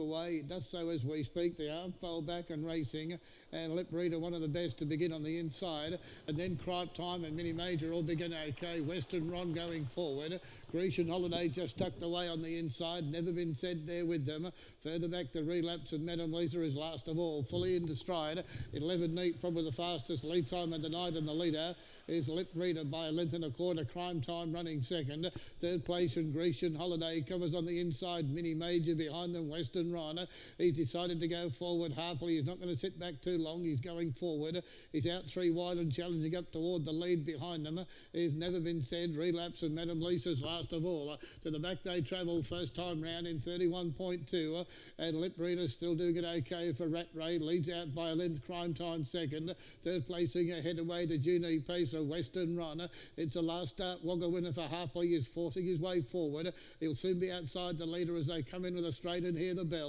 away. It does so as we speak. The arm fell back and racing, and Lip Reader one of the best to begin on the inside, and then Crime Time and Mini Major all begin okay. Western Ron going forward. Grecian Holiday just tucked away on the inside. Never been said there with them. Further back, the relapse of Madame Lisa is last of all, fully into stride. 11 neat, probably the fastest lead time of the night, and the leader is Lip Reader by a length and a quarter. Crime Time running second. Third place in Grecian Holiday covers on the inside. Mini Major behind them. Western Rhino. He's decided to go forward. Harpley is not going to sit back too long. He's going forward. He's out three wide and challenging up toward the lead behind them. He's never been said. Relapse and Madame Lisa's last of all. To the back they travel first time round in 31.2. And Lip Reader still doing it okay for Rattray. Leads out by a length. Crime Time second. Third placing ahead away the Junee Pacer Western Runner. It's a last start Wagga winner for Harpley. He's forcing his way forward. He'll soon be outside the leader as they come in with a straight and hear the bell,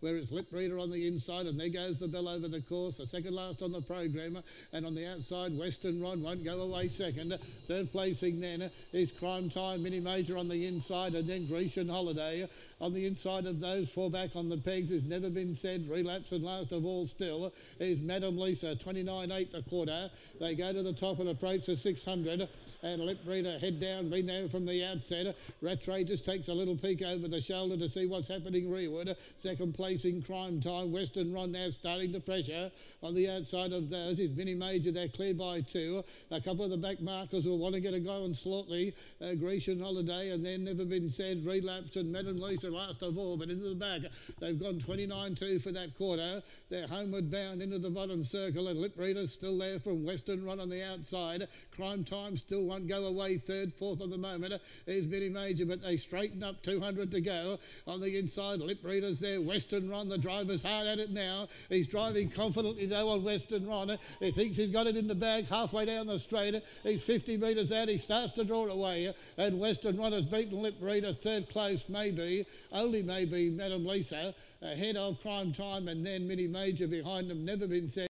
where it's Lip Reader on the inside, and there goes the bell over the course. The second last on the programmer and on the outside, Western Rod won't go away second. Third placing then is Crime Time Mini Major on the inside, and then Grecian Holiday on the inside of those four back on the pegs. Has never been said. Relapse and last of all still is Madame Lisa, 29.8 the quarter. They go to the top and approach the 600, and Lip Reader head down, been there from the outset. Rattray just takes a little peek over the shoulder to see what's happening rearward. Second place in crime time. Western Run now starting to pressure on the outside of those. Is Mini Major. They're clear by two. A couple of the back markers will want to get a go on Slaughtley. Uh, Grecian Holiday and then never been said. Relapse and Madame Lisa last of all. But into the back, they've gone 29-2 for that quarter. They're homeward bound into the bottom circle and Lip Reader's still there from Western Run on the outside. Crime Time still won't go away. Third, fourth of the moment is Mini Major, but they straighten up 200 to go on the inside. Lip Reader's there. Western Ron, the driver's hard at it now. He's driving confidently though on Western Ron. He thinks he's got it in the bag halfway down the straight. He's 50 metres out. He starts to draw away. And Western Ron has beaten Lip Reader third close, maybe, only maybe Madame Lisa, ahead of Crime Time and then Mini Major behind them. Never been said.